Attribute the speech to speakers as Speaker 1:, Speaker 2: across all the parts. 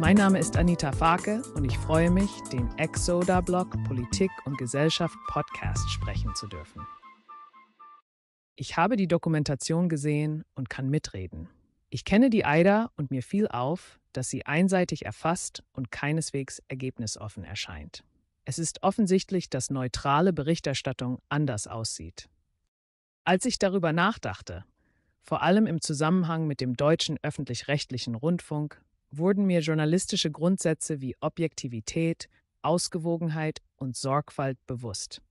Speaker 1: Mein Name ist Anita Farke und ich freue mich, den Exoda-Blog Politik und Gesellschaft Podcast sprechen zu dürfen. Ich habe die Dokumentation gesehen und kann mitreden. Ich kenne die AIDA und mir fiel auf, dass sie einseitig erfasst und keineswegs ergebnisoffen erscheint. Es ist offensichtlich, dass neutrale Berichterstattung anders aussieht. Als ich darüber nachdachte, vor allem im Zusammenhang mit dem deutschen öffentlich-rechtlichen Rundfunk, wurden mir journalistische Grundsätze wie Objektivität, Ausgewogenheit und Sorgfalt bewusst.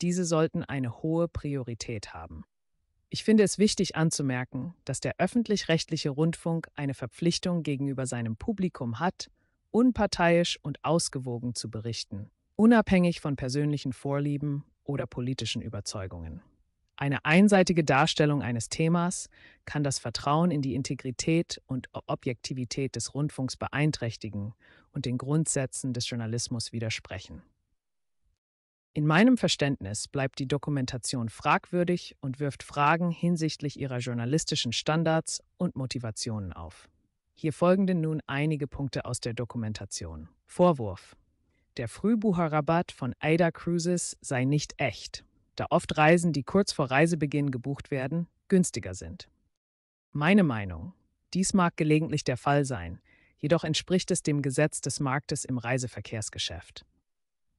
Speaker 1: Diese sollten eine hohe Priorität haben. Ich finde es wichtig anzumerken, dass der öffentlich-rechtliche Rundfunk eine Verpflichtung gegenüber seinem Publikum hat, unparteiisch und ausgewogen zu berichten, unabhängig von persönlichen Vorlieben oder politischen Überzeugungen. Eine einseitige Darstellung eines Themas kann das Vertrauen in die Integrität und Objektivität des Rundfunks beeinträchtigen und den Grundsätzen des Journalismus widersprechen. In meinem Verständnis bleibt die Dokumentation fragwürdig und wirft Fragen hinsichtlich ihrer journalistischen Standards und Motivationen auf. Hier folgenden nun einige Punkte aus der Dokumentation. Vorwurf. Der Frühbucherrabatt von AIDA Cruises sei nicht echt da oft Reisen, die kurz vor Reisebeginn gebucht werden, günstiger sind. Meine Meinung. Dies mag gelegentlich der Fall sein, jedoch entspricht es dem Gesetz des Marktes im Reiseverkehrsgeschäft.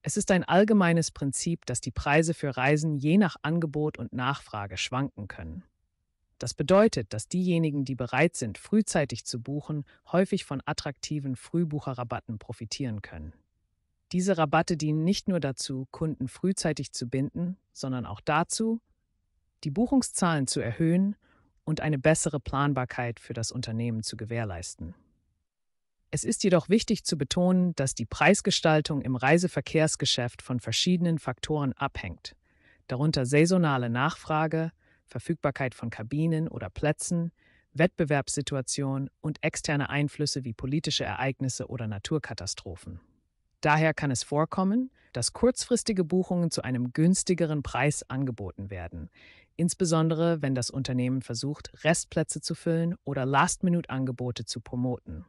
Speaker 1: Es ist ein allgemeines Prinzip, dass die Preise für Reisen je nach Angebot und Nachfrage schwanken können. Das bedeutet, dass diejenigen, die bereit sind, frühzeitig zu buchen, häufig von attraktiven Frühbucherrabatten profitieren können. Diese Rabatte dienen nicht nur dazu, Kunden frühzeitig zu binden, sondern auch dazu, die Buchungszahlen zu erhöhen und eine bessere Planbarkeit für das Unternehmen zu gewährleisten. Es ist jedoch wichtig zu betonen, dass die Preisgestaltung im Reiseverkehrsgeschäft von verschiedenen Faktoren abhängt, darunter saisonale Nachfrage, Verfügbarkeit von Kabinen oder Plätzen, Wettbewerbssituation und externe Einflüsse wie politische Ereignisse oder Naturkatastrophen. Daher kann es vorkommen, dass kurzfristige Buchungen zu einem günstigeren Preis angeboten werden, insbesondere wenn das Unternehmen versucht, Restplätze zu füllen oder Last-Minute-Angebote zu promoten.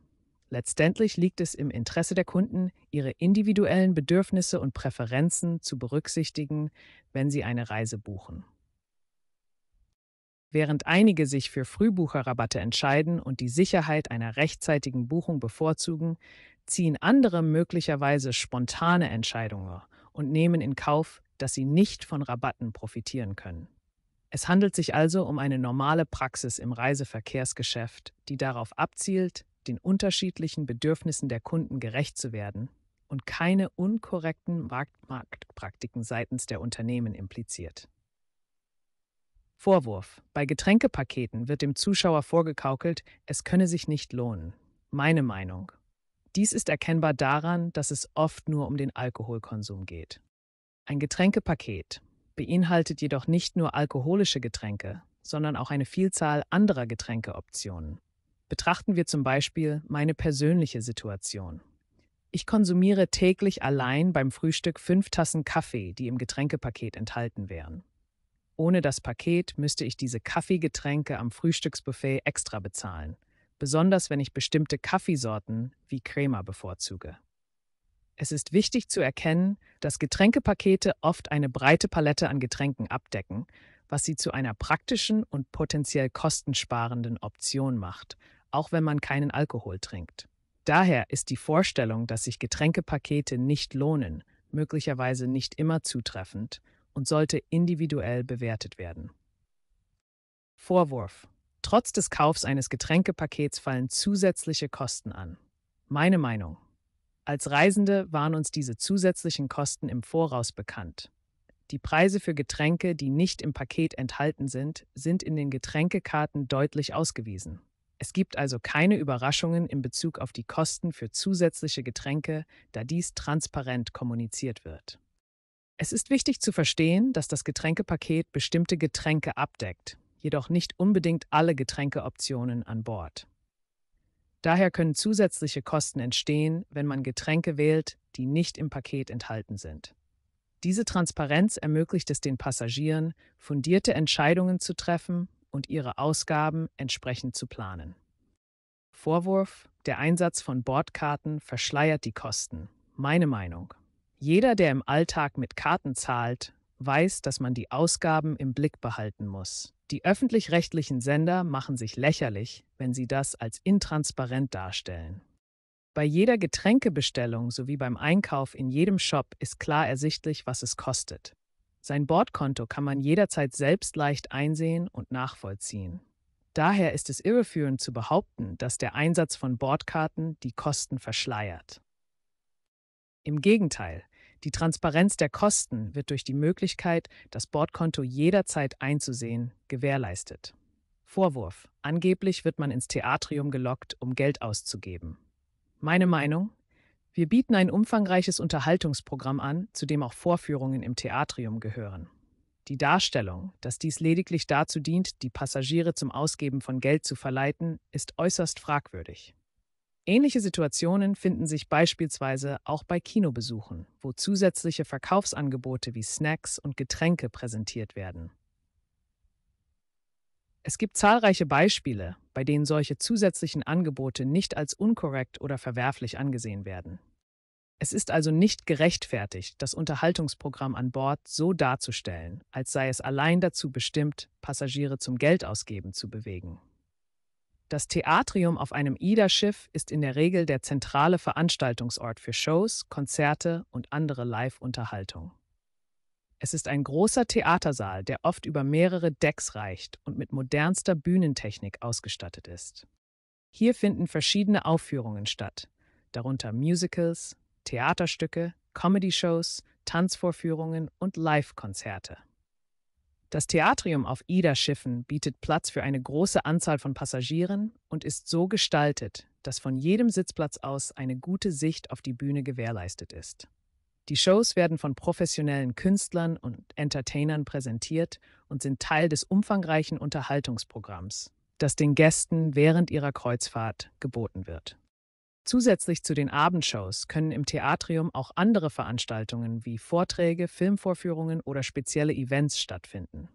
Speaker 1: Letztendlich liegt es im Interesse der Kunden, ihre individuellen Bedürfnisse und Präferenzen zu berücksichtigen, wenn sie eine Reise buchen. Während einige sich für Frühbucherrabatte entscheiden und die Sicherheit einer rechtzeitigen Buchung bevorzugen, ziehen andere möglicherweise spontane Entscheidungen und nehmen in Kauf, dass sie nicht von Rabatten profitieren können. Es handelt sich also um eine normale Praxis im Reiseverkehrsgeschäft, die darauf abzielt, den unterschiedlichen Bedürfnissen der Kunden gerecht zu werden und keine unkorrekten Marktpraktiken seitens der Unternehmen impliziert. Vorwurf. Bei Getränkepaketen wird dem Zuschauer vorgegaukelt, es könne sich nicht lohnen. Meine Meinung. Dies ist erkennbar daran, dass es oft nur um den Alkoholkonsum geht. Ein Getränkepaket beinhaltet jedoch nicht nur alkoholische Getränke, sondern auch eine Vielzahl anderer Getränkeoptionen. Betrachten wir zum Beispiel meine persönliche Situation. Ich konsumiere täglich allein beim Frühstück fünf Tassen Kaffee, die im Getränkepaket enthalten wären. Ohne das Paket müsste ich diese Kaffeegetränke am Frühstücksbuffet extra bezahlen besonders wenn ich bestimmte Kaffeesorten wie Crema bevorzuge. Es ist wichtig zu erkennen, dass Getränkepakete oft eine breite Palette an Getränken abdecken, was sie zu einer praktischen und potenziell kostensparenden Option macht, auch wenn man keinen Alkohol trinkt. Daher ist die Vorstellung, dass sich Getränkepakete nicht lohnen, möglicherweise nicht immer zutreffend und sollte individuell bewertet werden. Vorwurf Trotz des Kaufs eines Getränkepakets fallen zusätzliche Kosten an. Meine Meinung. Als Reisende waren uns diese zusätzlichen Kosten im Voraus bekannt. Die Preise für Getränke, die nicht im Paket enthalten sind, sind in den Getränkekarten deutlich ausgewiesen. Es gibt also keine Überraschungen in Bezug auf die Kosten für zusätzliche Getränke, da dies transparent kommuniziert wird. Es ist wichtig zu verstehen, dass das Getränkepaket bestimmte Getränke abdeckt, jedoch nicht unbedingt alle Getränkeoptionen an Bord. Daher können zusätzliche Kosten entstehen, wenn man Getränke wählt, die nicht im Paket enthalten sind. Diese Transparenz ermöglicht es den Passagieren, fundierte Entscheidungen zu treffen und ihre Ausgaben entsprechend zu planen. Vorwurf, der Einsatz von Bordkarten verschleiert die Kosten. Meine Meinung. Jeder, der im Alltag mit Karten zahlt, weiß, dass man die Ausgaben im Blick behalten muss. Die öffentlich-rechtlichen Sender machen sich lächerlich, wenn sie das als intransparent darstellen. Bei jeder Getränkebestellung sowie beim Einkauf in jedem Shop ist klar ersichtlich, was es kostet. Sein Bordkonto kann man jederzeit selbst leicht einsehen und nachvollziehen. Daher ist es irreführend zu behaupten, dass der Einsatz von Bordkarten die Kosten verschleiert. Im Gegenteil, die Transparenz der Kosten wird durch die Möglichkeit, das Bordkonto jederzeit einzusehen, gewährleistet. Vorwurf. Angeblich wird man ins Theatrium gelockt, um Geld auszugeben. Meine Meinung? Wir bieten ein umfangreiches Unterhaltungsprogramm an, zu dem auch Vorführungen im Theatrium gehören. Die Darstellung, dass dies lediglich dazu dient, die Passagiere zum Ausgeben von Geld zu verleiten, ist äußerst fragwürdig. Ähnliche Situationen finden sich beispielsweise auch bei Kinobesuchen, wo zusätzliche Verkaufsangebote wie Snacks und Getränke präsentiert werden. Es gibt zahlreiche Beispiele, bei denen solche zusätzlichen Angebote nicht als unkorrekt oder verwerflich angesehen werden. Es ist also nicht gerechtfertigt, das Unterhaltungsprogramm an Bord so darzustellen, als sei es allein dazu bestimmt, Passagiere zum Geldausgeben zu bewegen. Das Theatrium auf einem IDA-Schiff ist in der Regel der zentrale Veranstaltungsort für Shows, Konzerte und andere Live-Unterhaltung. Es ist ein großer Theatersaal, der oft über mehrere Decks reicht und mit modernster Bühnentechnik ausgestattet ist. Hier finden verschiedene Aufführungen statt, darunter Musicals, Theaterstücke, Comedy-Shows, Tanzvorführungen und Live-Konzerte. Das Theatrium auf Ida-Schiffen bietet Platz für eine große Anzahl von Passagieren und ist so gestaltet, dass von jedem Sitzplatz aus eine gute Sicht auf die Bühne gewährleistet ist. Die Shows werden von professionellen Künstlern und Entertainern präsentiert und sind Teil des umfangreichen Unterhaltungsprogramms, das den Gästen während ihrer Kreuzfahrt geboten wird. Zusätzlich zu den Abendshows können im Theatrium auch andere Veranstaltungen wie Vorträge, Filmvorführungen oder spezielle Events stattfinden.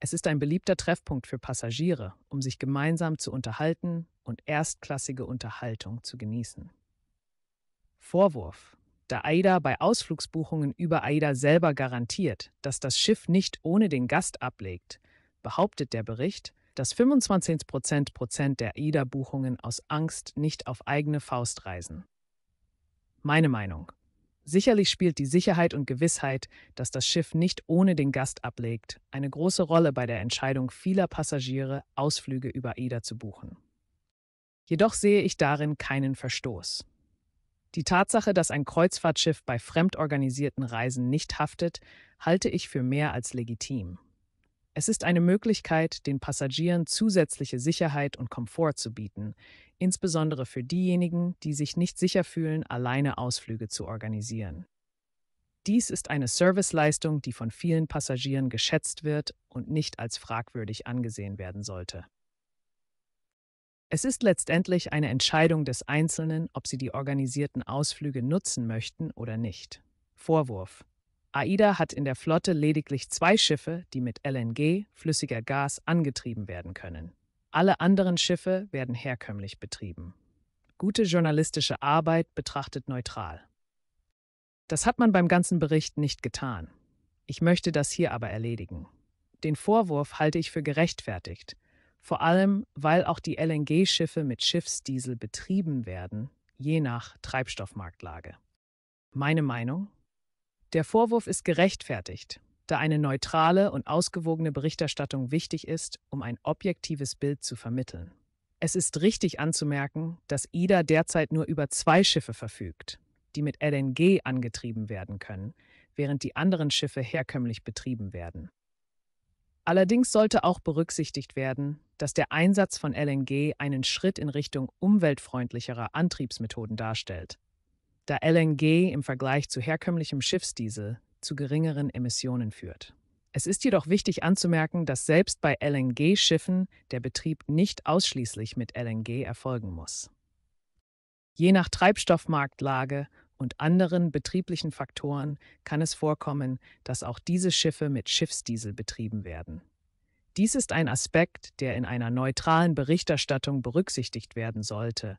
Speaker 1: Es ist ein beliebter Treffpunkt für Passagiere, um sich gemeinsam zu unterhalten und erstklassige Unterhaltung zu genießen. Vorwurf. Da AIDA bei Ausflugsbuchungen über AIDA selber garantiert, dass das Schiff nicht ohne den Gast ablegt, behauptet der Bericht, dass 25 Prozent der AIDA-Buchungen aus Angst nicht auf eigene Faust reisen. Meine Meinung. Sicherlich spielt die Sicherheit und Gewissheit, dass das Schiff nicht ohne den Gast ablegt, eine große Rolle bei der Entscheidung vieler Passagiere, Ausflüge über AIDA zu buchen. Jedoch sehe ich darin keinen Verstoß. Die Tatsache, dass ein Kreuzfahrtschiff bei fremdorganisierten Reisen nicht haftet, halte ich für mehr als legitim. Es ist eine Möglichkeit, den Passagieren zusätzliche Sicherheit und Komfort zu bieten, insbesondere für diejenigen, die sich nicht sicher fühlen, alleine Ausflüge zu organisieren. Dies ist eine Serviceleistung, die von vielen Passagieren geschätzt wird und nicht als fragwürdig angesehen werden sollte. Es ist letztendlich eine Entscheidung des Einzelnen, ob sie die organisierten Ausflüge nutzen möchten oder nicht. Vorwurf. AIDA hat in der Flotte lediglich zwei Schiffe, die mit LNG, flüssiger Gas, angetrieben werden können. Alle anderen Schiffe werden herkömmlich betrieben. Gute journalistische Arbeit betrachtet neutral. Das hat man beim ganzen Bericht nicht getan. Ich möchte das hier aber erledigen. Den Vorwurf halte ich für gerechtfertigt, vor allem weil auch die LNG-Schiffe mit Schiffsdiesel betrieben werden, je nach Treibstoffmarktlage. Meine Meinung? Der Vorwurf ist gerechtfertigt, da eine neutrale und ausgewogene Berichterstattung wichtig ist, um ein objektives Bild zu vermitteln. Es ist richtig anzumerken, dass IDA derzeit nur über zwei Schiffe verfügt, die mit LNG angetrieben werden können, während die anderen Schiffe herkömmlich betrieben werden. Allerdings sollte auch berücksichtigt werden, dass der Einsatz von LNG einen Schritt in Richtung umweltfreundlicherer Antriebsmethoden darstellt da LNG im Vergleich zu herkömmlichem Schiffsdiesel zu geringeren Emissionen führt. Es ist jedoch wichtig anzumerken, dass selbst bei LNG-Schiffen der Betrieb nicht ausschließlich mit LNG erfolgen muss. Je nach Treibstoffmarktlage und anderen betrieblichen Faktoren kann es vorkommen, dass auch diese Schiffe mit Schiffsdiesel betrieben werden. Dies ist ein Aspekt, der in einer neutralen Berichterstattung berücksichtigt werden sollte,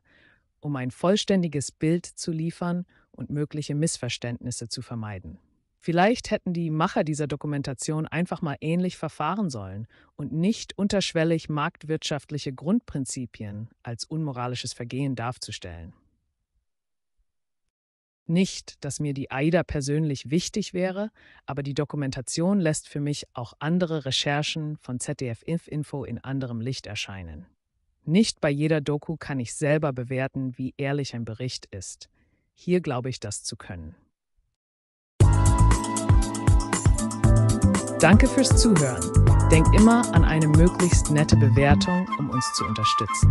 Speaker 1: um ein vollständiges Bild zu liefern und mögliche Missverständnisse zu vermeiden. Vielleicht hätten die Macher dieser Dokumentation einfach mal ähnlich verfahren sollen und nicht unterschwellig marktwirtschaftliche Grundprinzipien als unmoralisches Vergehen darzustellen. Nicht, dass mir die AIDA persönlich wichtig wäre, aber die Dokumentation lässt für mich auch andere Recherchen von ZDF Info in anderem Licht erscheinen. Nicht bei jeder Doku kann ich selber bewerten, wie ehrlich ein Bericht ist. Hier glaube ich das zu können. Danke fürs Zuhören. Denk immer an eine möglichst nette Bewertung, um uns zu unterstützen.